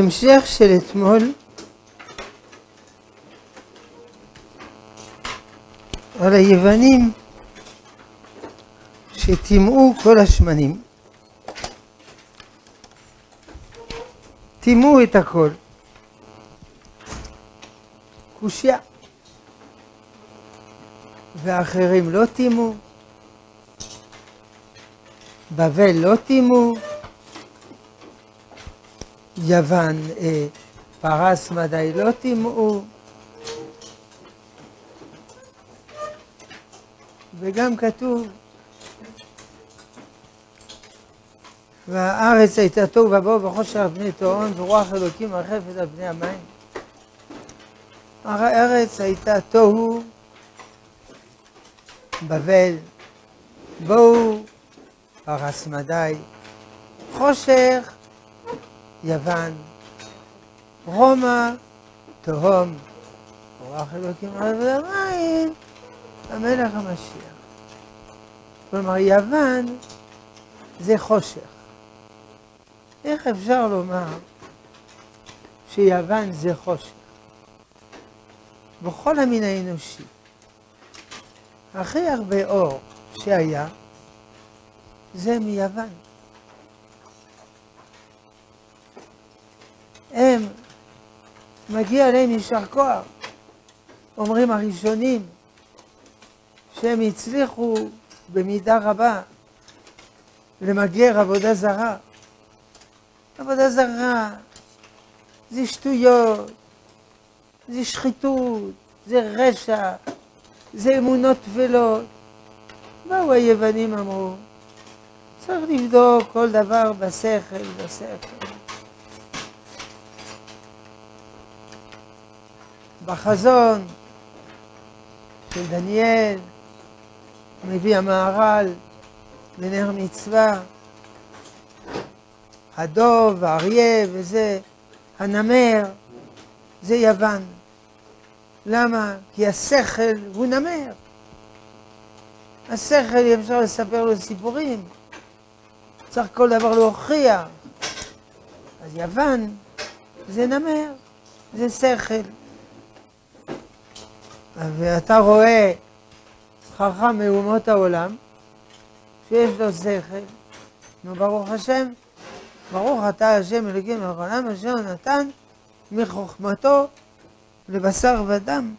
המשך של אתמול על היוונים שטימאו כל השמנים. טימאו את הכל. קושייה. ואחרים לא טימאו. בבל לא טימאו. יוון, אה, פרס מדי לא טימאו. וגם כתוב, והארץ הייתה תוהו ובוהו וחושך בני תהון ורוח אלוקים מרחפת על פני המים. הארץ הייתה תוהו, בבל, בואו, פרס מדי, חושך, יוון, רומא, תהום, רוח אלוקים על המים, המלך המשיח. כלומר, יוון זה חושך. איך אפשר לומר שיוון זה חושך? בכל המין האנושי, הכי הרבה אור שהיה, זה מיוון. הם, מגיע להם יישר כוח, אומרים הראשונים, שהם הצליחו במידה רבה למגר עבודה זרה. עבודה זרה זה שטויות, זה שחיתות, זה רשע, זה אמונות טבלות. באו היוונים אמרו, צריך לבדוק כל דבר בשכל, בשכל. בחזון של דניאל, מביא המהר"ל לנר מצווה, הדוב, האריה וזה, הנמר, זה יוון. למה? כי השכל הוא נמר. השכל אפשר לספר לו סיפורים, צריך כל דבר להוכיח. אז יוון זה נמר, זה שכל. ואתה רואה חכם מאומות העולם, שיש לו שכל, נו ברוך השם, ברוך אתה השם אלוקים העולם אשר נתן מחוכמתו לבשר ודם.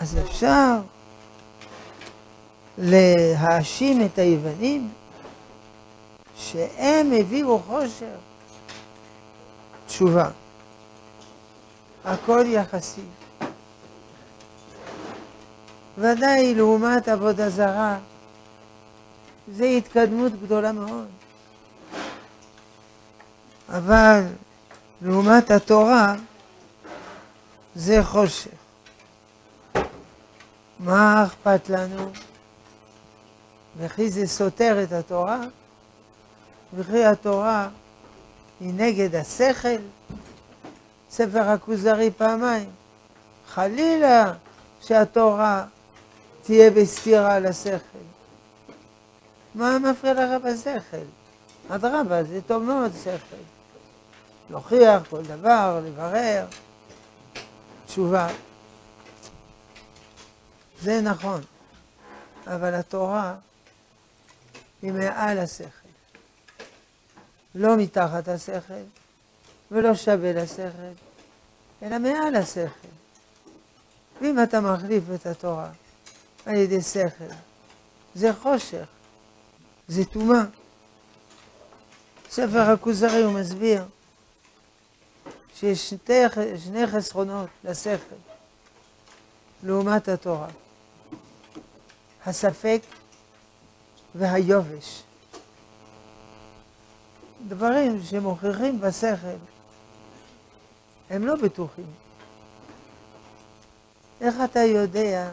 אז אפשר להאשים את היוונים שהם הביאו חושר. תשובה, הכל יחסי. ודאי לעומת עבודה זרה, זו התקדמות גדולה מאוד. אבל לעומת התורה, זה חושך. מה אכפת לנו? וכי זה סותר את התורה? וכי התורה היא נגד השכל? ספר הכוזרי פעמיים. חלילה שהתורה תהיה בסתירה לשכל. מה מפריע לך בשכל? אדרבה, זה טוב מאוד שכל. להוכיח כל דבר, לברר. תשובה. זה נכון, אבל התורה היא מעל השכל. לא מתחת השכל ולא שווה לשכל, אלא מעל השכל. ואם אתה מחליף את התורה על ידי שכל. זה חושך, זה טומאה. ספר הכוזרי הוא מסביר שיש שתי, שני חסרונות לשכל לעומת התורה. הספק והיובש. דברים שמוכיחים בשכל, הם לא בטוחים. איך אתה יודע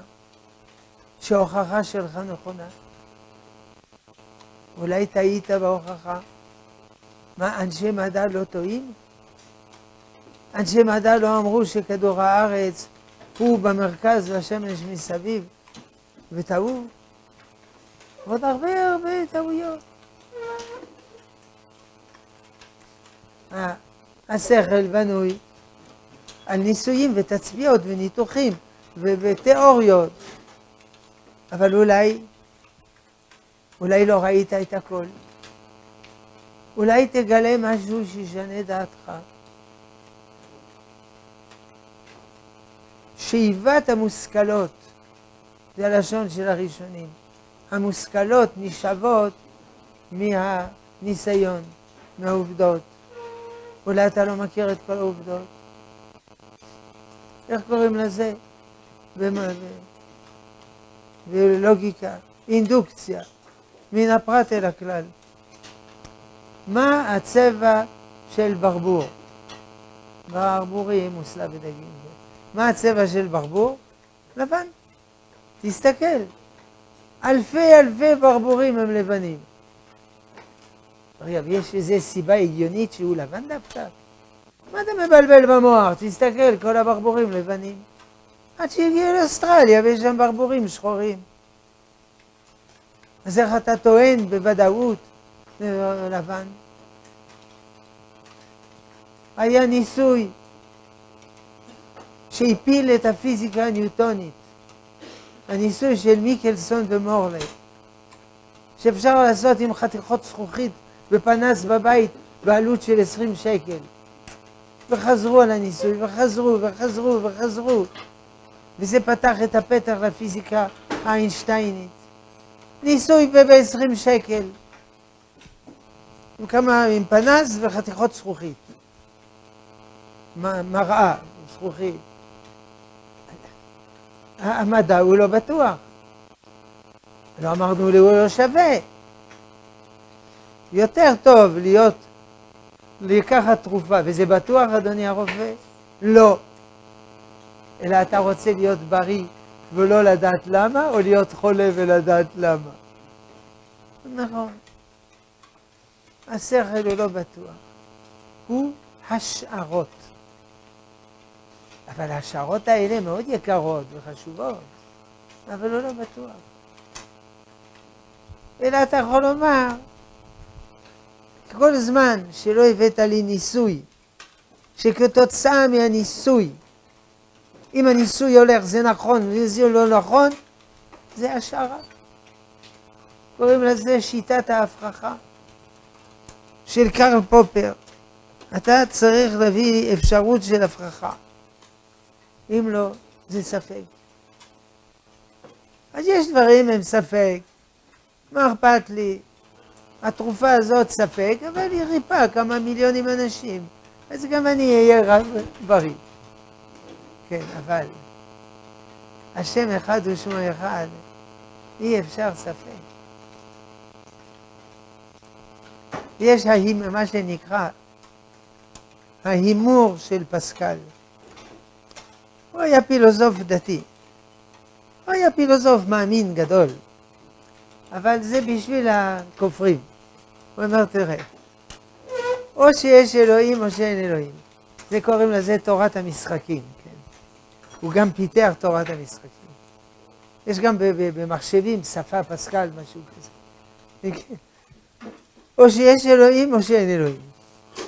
שההוכחה שלך נכונה. אולי טעית בהוכחה. מה, אנשי מדע לא טועים? אנשי מדע לא אמרו שכדור הארץ הוא במרכז והשמש מסביב, וטעו. ועוד הרבה הרבה טעויות. השכל בנוי על ניסויים ותצפיות וניתוחים ותיאוריות, אבל אולי, אולי לא ראית את הכל. אולי תגלה משהו שישנה דעתך. שאיבת המושכלות, זה הלשון של הראשונים. המושכלות נשאבות מהניסיון, מהעובדות. אולי אתה לא מכיר את כל העובדות. איך קוראים לזה? בלוגיקה, אינדוקציה, מן הפרט אל הכלל. מה הצבע של ברבור? ברבורים מוסלה בדגים. מה הצבע של ברבור? לבן. תסתכל. אלפי אלפי ברבורים הם לבנים. אגב, יש איזו סיבה הגיונית שהוא לבן דווקא? מה אתה מבלבל במוח? תסתכל, כל הברבורים לבנים. עד שהגיע לאוסטרליה ויש שם ברבורים שחורים. אז איך אתה טוען בוודאות לבן? היה ניסוי שהפיל את הפיזיקה הניוטונית, הניסוי של מיקלסון ומורלי, שאפשר לעשות עם חתיכות זכוכית ופנס בבית בעלות של 20 שקל. וחזרו על הניסוי, וחזרו, וחזרו, וחזרו. וזה פתח את הפתח לפיזיקה האיינשטיינית. ניסוי ב-20 שקל. עם כמה, עם פנס וחתיכות זכוכית. מראה, זכוכית. המדע הוא לא בטוח. לא אמרנו לי הוא לא שווה. יותר טוב להיות, לקחת תרופה, וזה בטוח, אדוני הרופא? לא. אלא אתה רוצה להיות בריא ולא לדעת למה, או להיות חולה ולדעת למה. נכון. השכל הוא לא בטוח. הוא השערות. אבל ההשערות האלה מאוד יקרות וחשובות, אבל הוא לא בטוח. אלא אתה יכול לומר, כל זמן שלא הבאת לי ניסוי, שכתוצאה מהניסוי, אם הניסוי הולך זה נכון וזה לא נכון, זה השערה. קוראים לזה שיטת ההפרחה של קרל פופר. אתה צריך להביא אפשרות של הפרחה. אם לא, זה ספק. אז יש דברים הם ספק, מה אכפת לי? התרופה הזאת ספק, אבל היא ריפה כמה מיליונים אנשים, אז גם אני אהיה רב בריא. כן, אבל השם אחד ושמו אחד, אי אפשר ספק. יש מה שנקרא ההימור של פסקל. הוא היה פילוסוף דתי. הוא היה פילוסוף מאמין גדול, אבל זה בשביל הכופרים. הוא אומר, תראה, או שיש אלוהים או שאין אלוהים. זה קוראים לזה תורת המשחקים? הוא גם פיתח תורת המשחקים. יש גם במחשבים שפה פסקל, משהו כזה. או שיש אלוהים או שאין אלוהים.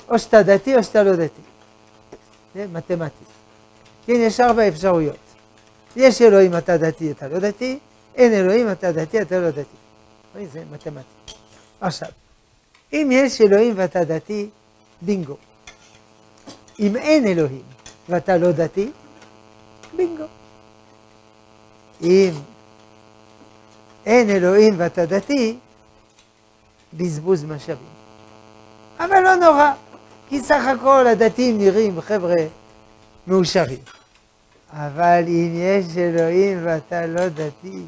או שאתה דתי או שאתה לא דתי. זה מתמטי. כן, יש ארבע אפשרויות. יש אלוהים אתה דתי, אתה לא דתי, אין אלוהים אתה דתי, אתה לא דתי. אוי, זה מתמטי. עכשיו, אם יש אלוהים ואתה דתי, בינגו. אם אין אלוהים ואתה לא דתי, בינגו. אם אין אלוהים ואתה דתי, בזבוז משאבים. אבל לא נורא, כי סך הכל הדתיים נראים חבר'ה מאושרים. אבל אם יש אלוהים ואתה לא דתי,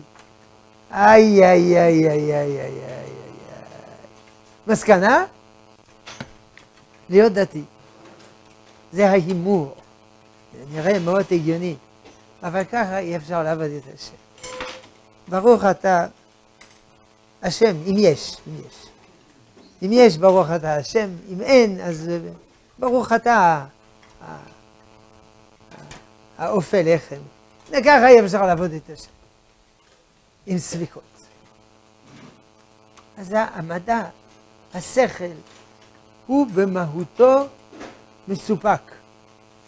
איי, איי, איי, איי, איי, איי, איי. מסקנה? להיות דתי. זה ההימור. זה נראה מאוד הגיוני, אבל ככה אי אפשר לעבוד את השם. ברוך אתה השם, אם יש, אם יש. אם יש, ברוך אתה השם, אם אין, אז ברוך אתה האופה לחם. וככה אי אפשר לעבוד את השם. עם ספיקות. אז המדע, השכל, הוא במהותו מסופק.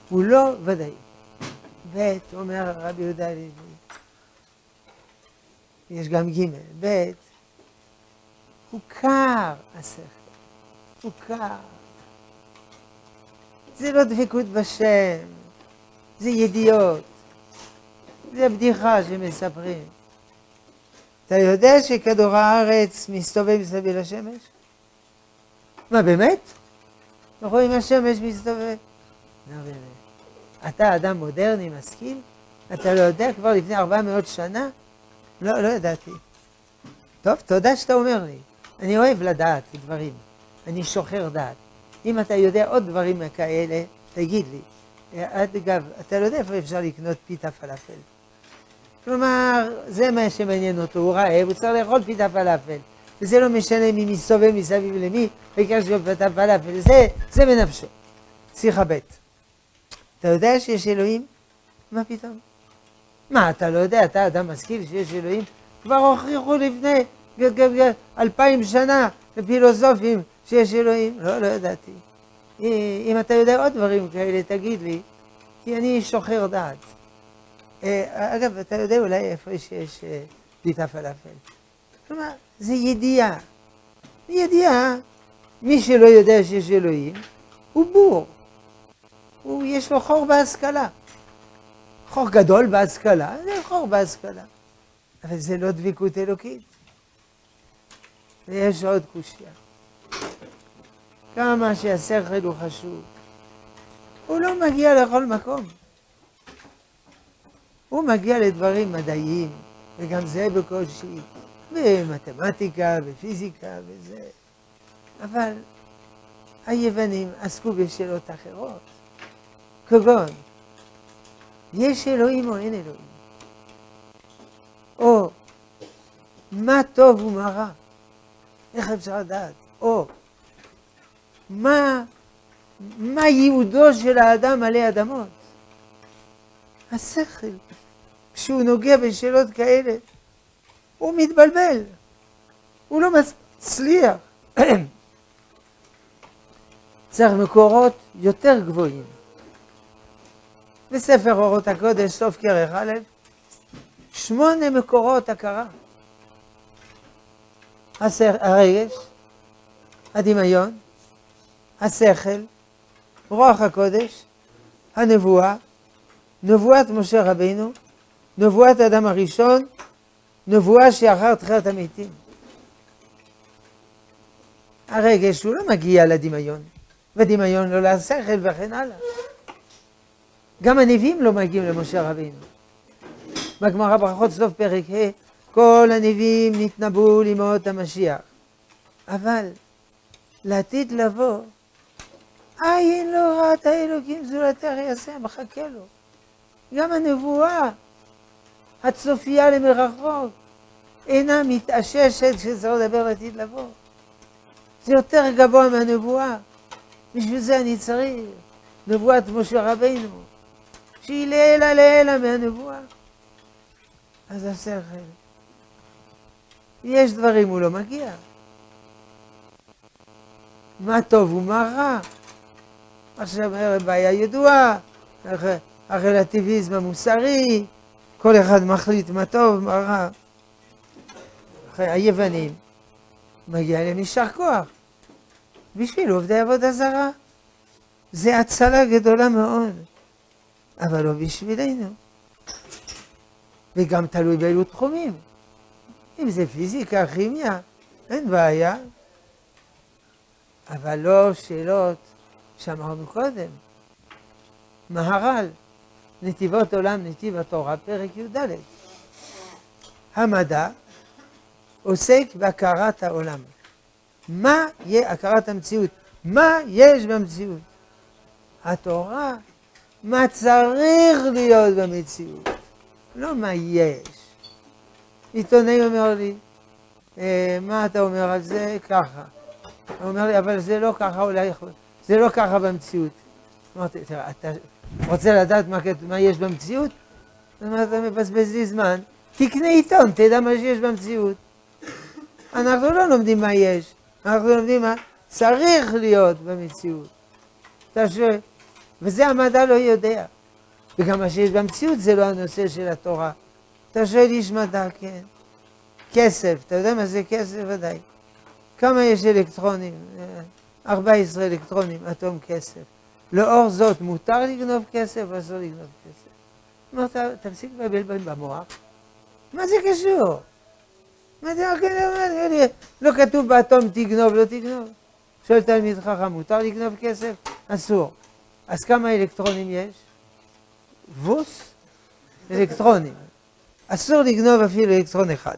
הוא לא ודאי. ב', אומר רבי יהודה הלוי, יש גם ג', ב', הוא קר השכל, הוא קר. זה לא דבקות בשם, זה ידיעות, זה בדיחה שמספרים. אתה יודע שכדור הארץ מסתובב מסביב לשמש? מה, באמת? אנחנו רואים השמש מסתובב. לא באמת. אתה אדם מודרני, משכיל? אתה לא יודע כבר לפני 400 שנה? לא, לא ידעתי. טוב, תודה שאתה אומר לי. אני אוהב לדעת דברים. אני שוחר דעת. אם אתה יודע עוד דברים כאלה, תגיד לי. אגב, אתה לא יודע איפה אפשר לקנות פיתה פלאפל. כלומר, זה מה שמעניין אותו, הוא רעב, הוא צריך לאכול פיתה פלאפל. וזה לא משנה מי מסתובב מסביב למי, העיקר שיש פיתה פלאפל, זה, זה בנפשו. שיחה ב' אתה יודע שיש אלוהים? מה פתאום? מה, אתה לא יודע, אתה אדם משכיל שיש אלוהים? כבר הוכיחו לפני אלפיים שנה לפילוסופים שיש אלוהים. לא, לא ידעתי. אם אתה יודע עוד דברים כאלה, תגיד לי, כי אני שוחר דעת. אה, אגב, אתה יודע אולי איפה שיש פיתה אה, פלאפל. כלומר, זה ידיעה. ידיעה, מי שלא יודע שיש אלוהים, הוא בור. הוא, יש לו חור בהשכלה. חור גדול בהשכלה, זה חור בהשכלה. אבל זה לא דבקות אלוקית. ויש עוד קושייה. כמה שהשכל הוא חשוב. הוא לא מגיע לכל מקום. הוא מגיע לדברים מדעיים, וגם זה בקושי, במתמטיקה, בפיזיקה וזה. אבל היוונים עסקו בשאלות אחרות. כגון, יש אלוהים או אין אלוהים? או, מה טוב ומה רע? איך אפשר לדעת? או, מה, מה ייעודו של האדם עלי אדמות? השכל, כשהוא נוגע בשאלות כאלה, הוא מתבלבל, הוא לא מצליח. צריך מקורות יותר גבוהים. בספר אורות הקודש, סוף כרך א', שמונה מקורות הכרה. הרגש, הדמיון, השכל, רוח הקודש, הנבואה, נבואת משה רבינו, נבואת האדם הראשון, נבואה שאחר תחיית המתים. הרגש הוא לא מגיע לדמיון, ודמיון לא לשכל וכן הלאה. גם הנביאים לא מגיעים למשה רבינו. בגמרא ברכות סוף פרק ה' כל הנביאים נתנבאו לימות המשיח. אבל לעתיד לבוא, עין לא ראתה אלוקים זולתי הרי יעשה, מחכה לו. גם הנבואה, הצופייה למרחוק, אינה מתאששת כשזה לדבר לעתיד לבוא. זה יותר גבוה מהנבואה. בשביל זה אני צריך נבואת משה רבינו. שהיא לעילא לעילא מהנבואה. אז השכל. יש דברים הוא לא מגיע. מה טוב ומה רע. עכשיו בעיה ידועה, הרלטיביזם המוסרי, כל אחד מחליט מה טוב ומה רע. אחרי היוונים, מגיע להם יישר כוח. בשביל עובדי עבודה זרה. זה הצלה גדולה מאוד. אבל לא בשבילנו. וגם תלוי באילו תחומים. אם זה פיזיקה, כימיה, אין בעיה. אבל לא שאלות שאמרנו קודם. מהר"ל, נתיבות עולם, נתיב התורה, פרק י"ד. המדע עוסק בהכרת העולם. מה יהיה הכרת המציאות? מה יש במציאות? התורה מה צריך להיות במציאות, לא מה יש. עיתונאי אומר לי, אה, מה אתה אומר על זה? ככה. הוא אומר לי, אבל זה לא ככה, אולי, זה לא ככה במציאות. אמרתי, תראה, אתה רוצה לדעת מה, מה יש במציאות? מה אתה מבזבז לי זמן? תקנה עיתון, תדע מה שיש במציאות. אנחנו לא לומדים מה יש, אנחנו לומדים מה צריך להיות במציאות. אתה שואל, וזה המדע לא יודע. וגם מה שיש במציאות זה לא הנושא של התורה. אתה שואל איש מדע, כן. כסף, אתה יודע מה זה כסף? ודאי. כמה יש אלקטרונים? 14 אלקטרונים, אטום כסף. לאור זאת, מותר לגנוב כסף אסור לגנוב כסף? אמרת, תפסיק לבלבל במוח. מה זה קשור? מה זה לא כתוב באטום תגנוב, לא תגנוב. שואל תלמיד חכם, מותר לגנוב כסף? אסור. אז כמה אלקטרונים יש? ווס? אלקטרונים. אסור לגנוב אפילו אלקטרון אחד.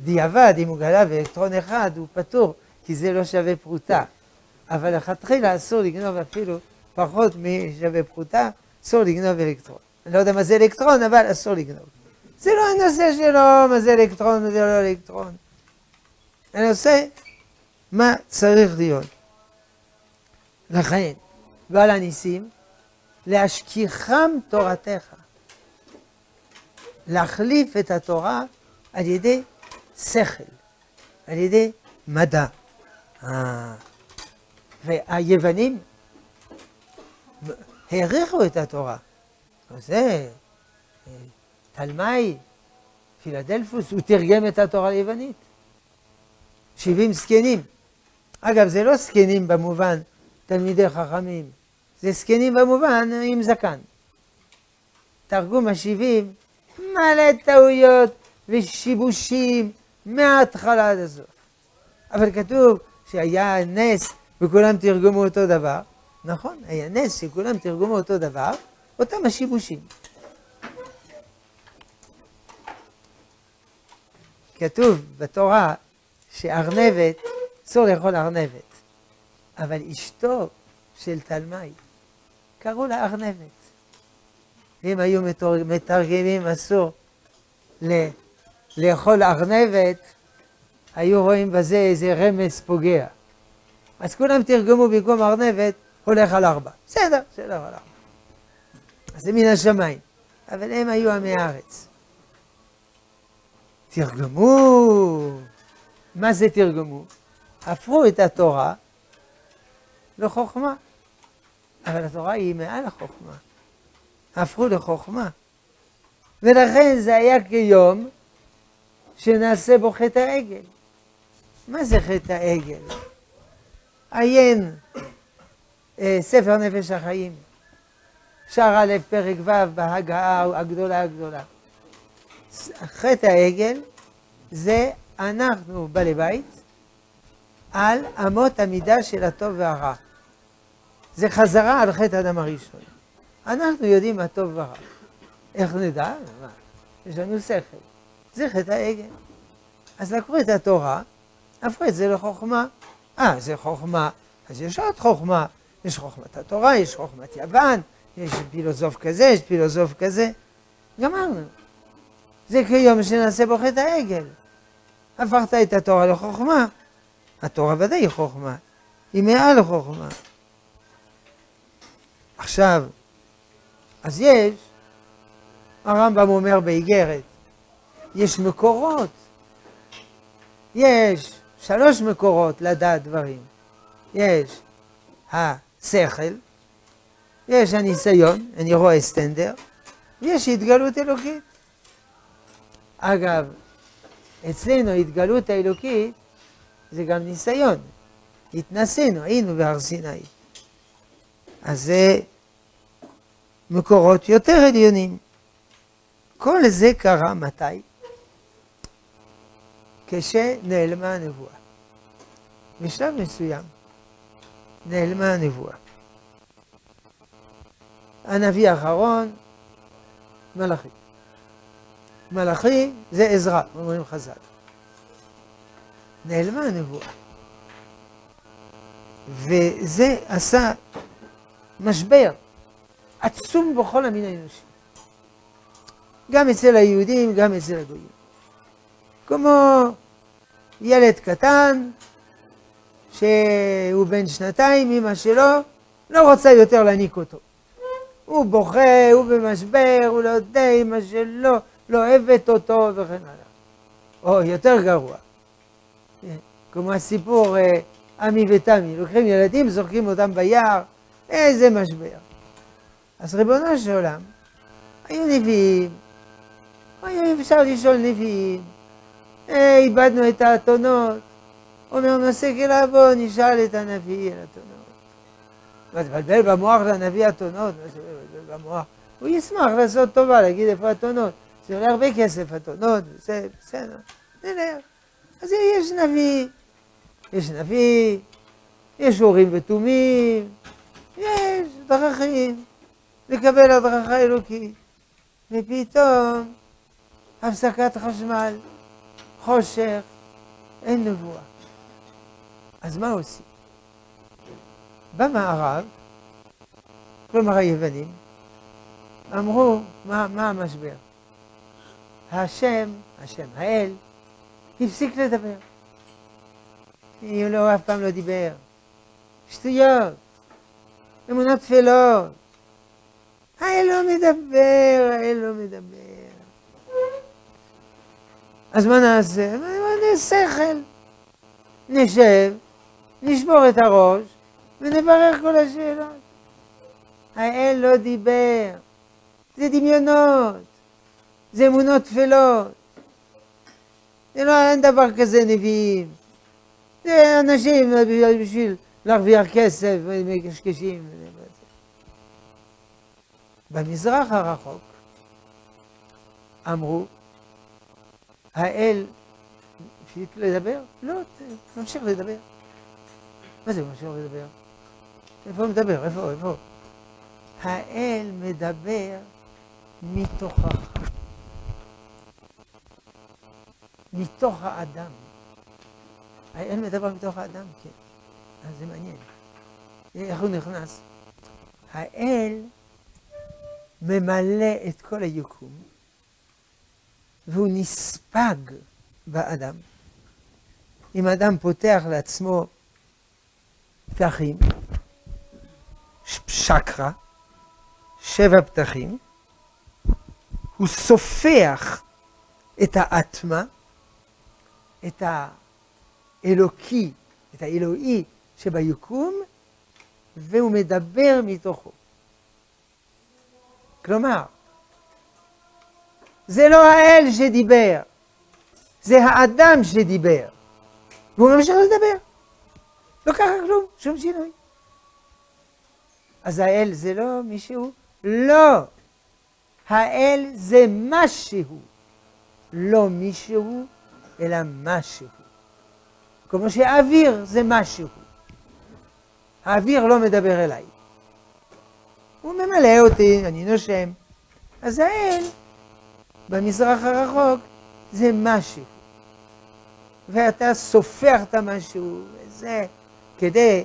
דיעבד, אם הוא גנב אלקטרון אחד, הוא פטור, כי זה לא שווה פרוטה. אבל לכתחילה אסור לגנוב אפילו פחות משווה פרוטה, אסור לגנוב אלקטרון. אני לא יודע מה זה אלקטרון, אבל אסור לגנוב. זה לא הנושא שלו, מה זה אלקטרון, מה זה לא אלקטרון. הנושא, מה צריך להיות. לכן, ועל הניסים, להשכיחם תורתך. להחליף את התורה על ידי שכל, על ידי מדע. אה, והיוונים העריכו את התורה. זה, אה, תלמי, פילדלפוס, הוא תרגם את התורה ליוונית. 70 זקנים. אגב, זה לא זקנים במובן תלמידי חכמים, זה זקנים במובן עם זקן. תרגום השבעים, מלא טעויות ושיבושים מההתחלה עד הסוף. אבל כתוב שהיה נס וכולם תרגמו אותו דבר. נכון, היה נס שכולם תרגמו אותו דבר, אותם השיבושים. כתוב בתורה שארנבת, אסור לאכול ארנבת, אבל אשתו של תלמי, קראו לה ארנבת. אם היו מתרגמים אסור לאכול ארנבת, היו רואים בזה איזה רמז פוגע. אז כולם תרגמו במקום ארנבת, הולך על ארבע. בסדר, בסדר על ארבע. זה מן השמיים. אבל הם היו עמי הארץ. תרגמו. מה זה תרגמו? הפכו את התורה לחוכמה. אבל התורה היא מעל החוכמה. הפכו לחוכמה. ולכן זה היה כיום שנעשה בו חטא העגל. מה זה חטא העגל? עיין אה, ספר נפש החיים, שער א', פרק ו', בהגעה הגדולה הגדולה. חטא העגל זה אנחנו בעלי בית על אמות המידה של הטוב והרע. זה חזרה על חטא האדם הראשון. אנחנו יודעים מה טוב ורע. איך נדע? מה? יש לנו שכל. זה חטא העגל. אז לקחו את התורה, הפכו את זה לחוכמה. אה, זה חוכמה, אז יש עוד חוכמה. יש חוכמת התורה, יש חוכמת יוון, יש פילוסוף כזה, יש פילוסוף כזה. גמרנו. זה כיום שנעשה בו חטא העגל. הפכת את התורה לחוכמה. התורה ודאי חוכמה. היא מעל החוכמה. עכשיו, אז יש, הרמב"ם אומר באיגרת, יש מקורות. יש שלוש מקורות לדעת דברים. יש השכל, יש הניסיון, אני רואה סטנדר, ויש התגלות אלוקית. אגב, אצלנו התגלות האלוקית זה גם ניסיון. התנסינו, היינו בהר סיני. אז זה מקורות יותר עליונים. כל זה קרה מתי? כשנעלמה הנבואה. בשלב מסוים נעלמה הנבואה. הנביא האחרון, מלאכי. מלאכי זה עזרא, אומרים חז"ל. נעלמה הנבואה. וזה עשה משבר עצום בכל המין האנושי. גם אצל היהודים, גם אצל הגויים. כמו ילד קטן, שהוא בן שנתיים, אמא שלו לא רוצה יותר להניק אותו. הוא בוכה, הוא במשבר, הוא לא יודע, אמא שלו לא אוהבת אותו וכן הלאה. או יותר גרוע, כמו הסיפור אה, עמי ותמי, לוקחים ילדים, זורקים אותם ביער, איזה משבר. אז ריבונו של עולם, היו נביאים, היה אפשר לשאול נביאים, אה, איבדנו את האתונות, אומר נעשה בוא נשאל את הנביא על אתונות. מה, תבלבל במוח לנביא אתונות? מה במוח? הוא ישמח לעשות טובה, להגיד איפה אתונות. זה עולה הרבה כסף, אתונות, זה בסדר, נלך. אז יש נביא, יש נביא, יש אורים ותומים, יש דרכים לקבל הדרכה אלוקית. ופתאום הפסקת חשמל, חושך, אין נבואה. אז מה עושים? במערב, כלומר היוונים, אמרו, מה, מה המשבר? השם, השם, האל, הפסיק לדבר. הוא לא, אף פעם לא דיבר. שטויות, אמונות טפלות. האל מדבר, האל מדבר. אז מה נעשה? מה נעשה שכל? נשב, נשבור את הראש ונברר כל השאלות. האל לא דיבר, זה דמיונות, זה אמונות טפלות. זה לא, אין דבר כזה נביאים. זה אנשים בשביל להרוויח כסף, מקשקשים. במזרח הרחוק אמרו, האל הפסיק לדבר? לא, תמשיך לדבר. מה זה ממשיך לדבר? איפה הוא מדבר? איפה? איפה? האל מדבר מתוכך. מתוך האדם. האל מדבר מתוך האדם, כן. אז זה מעניין. איך הוא נכנס? האל ממלא את כל היקום, והוא נספג באדם. אם אדם פותח לעצמו פתחים, שקרה, שבע פתחים, הוא סופח את האטמה, את האלוקי, את האלוהי שביקום, והוא מדבר מתוכו. כלומר, זה לא האל שדיבר, זה האדם שדיבר. והוא ממשיך לדבר. לא קרה כלום, שום שינוי. אז האל זה לא מישהו? לא. האל זה משהו. לא מישהו, אלא משהו. כמו שהאוויר זה משהו. האוויר לא מדבר אליי. הוא ממלא אותי, אני נושם. אז האל, במזרח הרחוק, זה משהו. ואתה סופח את המשהו, וזה כדי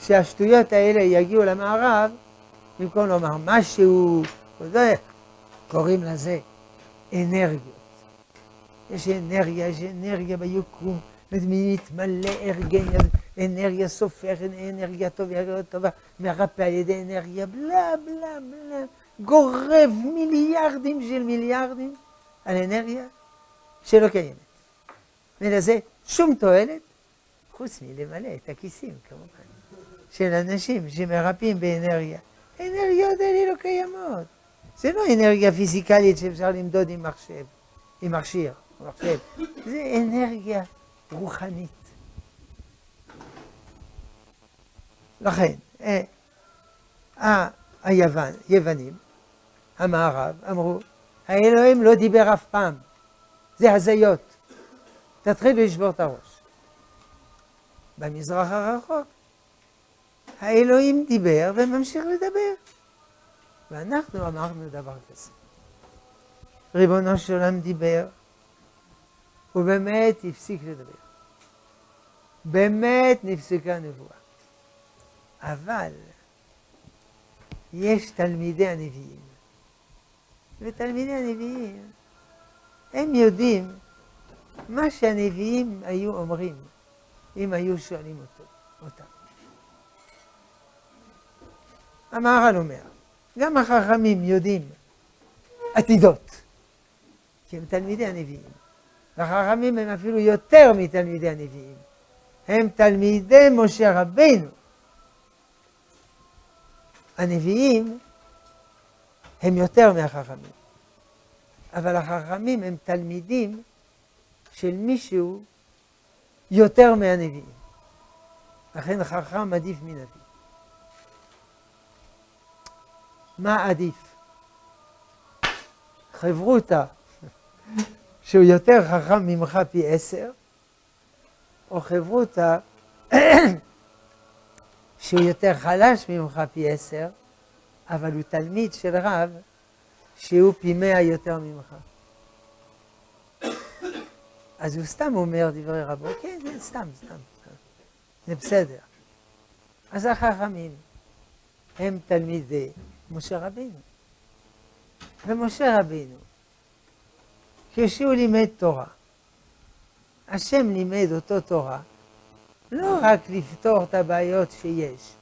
שהשטויות האלה יגיעו למערב, במקום לומר משהו, וזה, קוראים לזה אנרגיות. יש אנרגיה, יש אנרגיה ביקום, מתמלא ארגניה, אנרגיה סופרת, אנרגיה טובה, טובה, מרפא על ידי אנרגיה, בלה בלה בלה, גורב מיליארדים של מיליארדים על אנרגיה שלא קיימת. ואין לזה שום תועלת, חוץ מלמלא את הכיסים, כמובן, של אנשים שמרפאים באנרגיה. האנרגיות האלה לא קיימות. זה לא אנרגיה פיזיקלית שאפשר למדוד עם מחשב, עם מכשיר, מחשב. זה אנרגיה רוחנית. לכן, אה, היוון, יוונים, המערב, אמרו, האלוהים לא דיבר אף פעם, זה הזיות. תתחילו לשבור את הראש. במזרח הרחוק, האלוהים דיבר וממשיך לדבר. ואנחנו אמרנו דבר כזה. ריבונו של עולם דיבר, הוא באמת הפסיק לדבר. באמת נפסקה נבואה. אבל יש תלמידי הנביאים, ותלמידי הנביאים, הם יודעים מה שהנביאים היו אומרים אם היו שואלים אותו, אותם. המהר"ל אומר, גם החכמים יודעים עתידות, כי הם תלמידי הנביאים. והחכמים הם אפילו יותר מתלמידי הנביאים. הם תלמידי משה רבינו. הנביאים הם יותר מהחכמים, אבל החכמים הם תלמידים של מישהו יותר מהנביאים. לכן חכם עדיף מנביא. מה עדיף? חברותא, שהוא יותר חכם ממך פי עשר, או חברותא שהוא יותר חלש ממך פי עשר, אבל הוא תלמיד של רב שהוא פי מאה יותר ממך. אז הוא סתם אומר דברי רבו, כן, זה סתם, סתם, זה בסדר. אז החכמים הם תלמידי משה רבינו. ומשה רבינו, כשהוא לימד תורה, השם לימד אותו תורה, לא רק לפתור את הבעיות שיש,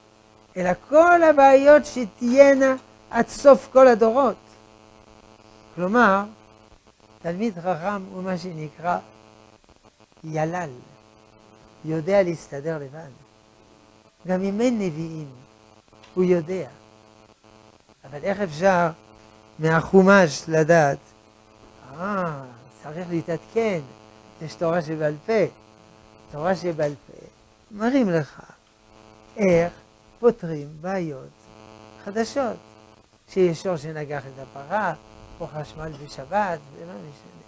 אלא כל הבעיות שתהיינה עד סוף כל הדורות. כלומר, תלמיד חכם הוא מה שנקרא ילל, יודע להסתדר לבד. גם אם אין נביאים, הוא יודע. אבל איך אפשר מהחומש לדעת, אה, צריך להתעדכן, יש תורה שבעל פה. תורה שבעל פה, מראים לך איך פותרים בעיות חדשות. שיש שור שנגח את הפרה, או חשמל בשבת, זה לא משנה.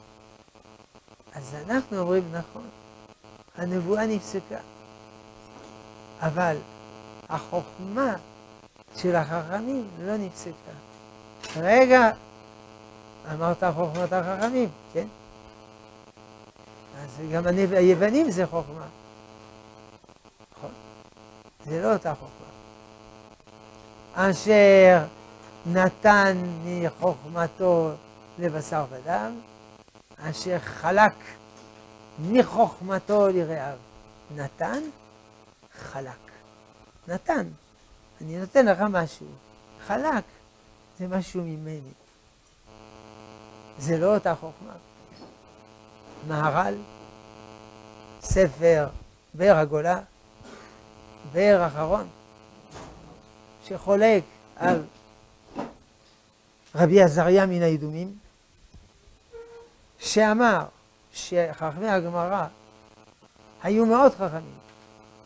אז אנחנו אומרים, נכון, הנבואה נפסקה. אבל החוכמה של החכמים לא נפסקה. רגע, אמרת חוכמת החכמים, כן? אז גם היוונים זה חוכמה. זה לא אותה חוכמה. אשר נתן מחוכמתו לבשר ודם, אשר חלק מחוכמתו לרעיו. נתן, חלק. נתן. אני נותן לך משהו. חלק, זה משהו ממני. זה לא אותה חוכמה. מהר"ל, ספר באר הגולה, באר אחרון, שחולק על רבי עזריה מן הידומים, שאמר שחכמי הגמרא היו מאוד חכמים,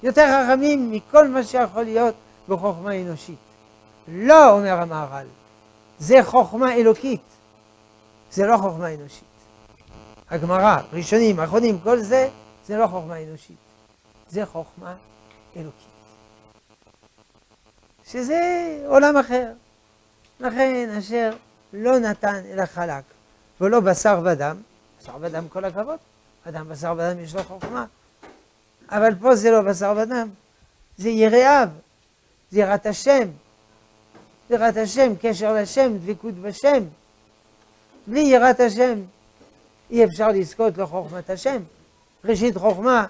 יותר חכמים מכל מה שיכול להיות בחוכמה אנושית. לא, אומר המהר"ל, זה חוכמה אלוקית, זה לא חוכמה אנושית. הגמרא, ראשונים, אחרונים, כל זה, זה לא חוכמה אנושית, זה חוכמה אלוקית. שזה עולם אחר. לכן אשר לא נתן אלא חלק, ולא בשר ודם, בשר ודם כל הכבוד, אדם בשר ודם יש לו חוכמה, אבל פה זה לא בשר ודם, זה יראיו, זה יראת השם, יראת השם, קשר לשם, דבקות בשם. בלי יראת השם אי אפשר לזכות לחוכמת השם. ראשית חוכמה,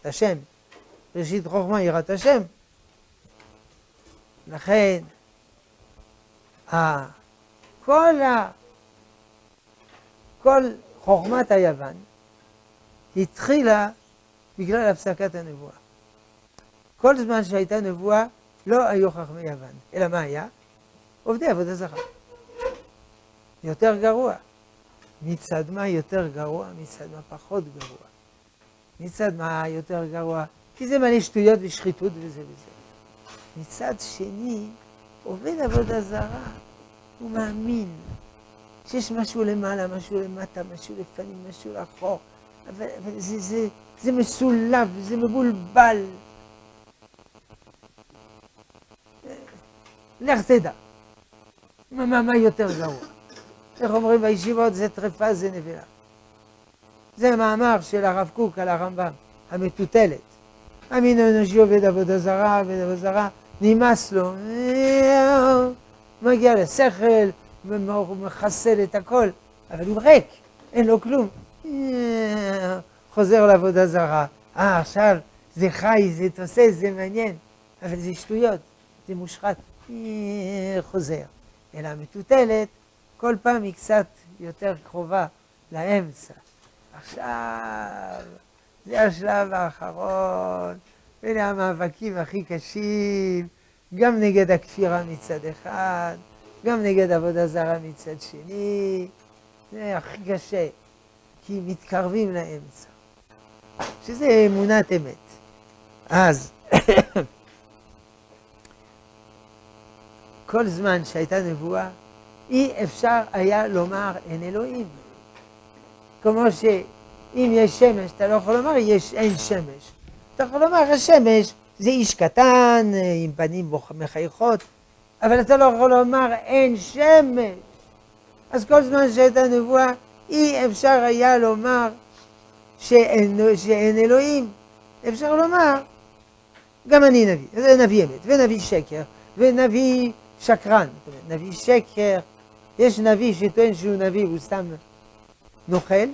את השם. ראשית חוכמה, יראת השם. לכן, כל, ה... כל חוכמת היוון התחילה בגלל הפסקת הנבואה. כל זמן שהייתה נבואה, לא היו חכמי יוון. אלא מה היה? עובדי עבודה זרה. יותר גרוע. מצד מה יותר גרוע? מצד מה פחות גרוע? מצד מה יותר גרוע? כי זה מלא שטויות ושחיתות וזה וזה. מצד שני, עובד עבודה זרה, הוא מאמין שיש משהו למעלה, משהו למטה, משהו לפנים, משהו לאחור, אבל, אבל זה, זה, זה מסולב, זה מבולבל. לך תדע, מה, מה, מה יותר גרוע? איך אומרים בישיבות, זה טרפה, זה נבילה. זה מאמר של הרב קוק על הרמב"ם, המטוטלת. המין האנושי עובד עבודה זרה, עובד עבודה זרה, נמאס לו, מגיע לשכל, מחסל את הכל, אבל הוא ריק, אין לו כלום. חוזר לעבודה זרה. אה, עכשיו זה חי, זה תוסס, זה מעניין, אבל זה שטויות, זה מושחת. חוזר. אלא המטוטלת, כל פעם היא קצת יותר קרובה לאמצע. עכשיו, זה השלב האחרון, אלה המאבקים הכי קשים, גם נגד הכפירה מצד אחד, גם נגד עבודה זרה מצד שני. זה הכי קשה, כי מתקרבים לאמצע, שזה אמונת אמת. אז כל זמן שהייתה נבואה, אי אפשר היה לומר אין אלוהים. כמו שאם יש שמש, אתה לא יכול לומר יש אין שמש. אתה יכול לומר השמש זה איש קטן, עם פנים מחייכות, אבל אתה לא יכול לומר אין שמש. אז כל זמן שהייתה נבואה, אי אפשר היה לומר שאין, שאין אלוהים. אפשר לומר, גם אני נביא, זה נביא אמת, ונביא שקר, ונביא שקרן, נביא שקר, יש נביא שטוען שהוא נביא והוא סתם נוכל,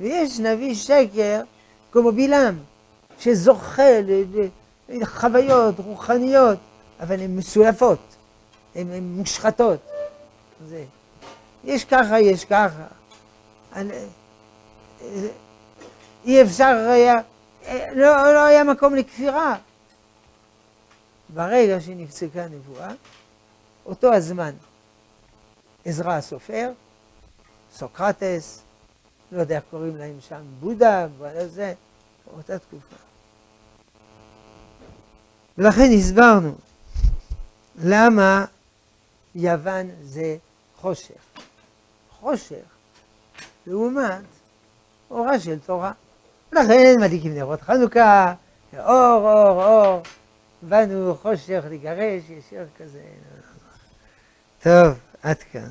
ויש נביא שקר כמו בלעם, שזוכה לחוויות רוחניות, אבל הן מסולפות, הן מושחתות. זה. יש ככה, יש ככה. אי אפשר היה, לא, לא היה מקום לכפירה. ברגע שנפסקה נבואה, אותו הזמן עזרא הסופר, סוקרטס, לא יודע איך קוראים להם שם, בודה, זה, אותה תקופה. ולכן הסברנו למה יוון זה חושך. חושך לעומת אורה של תורה. לכן מדליקים נרות חנוכה, אור, אור, אור, באנו חושך לגרש, יש שיר כזה. טוב, עד כאן.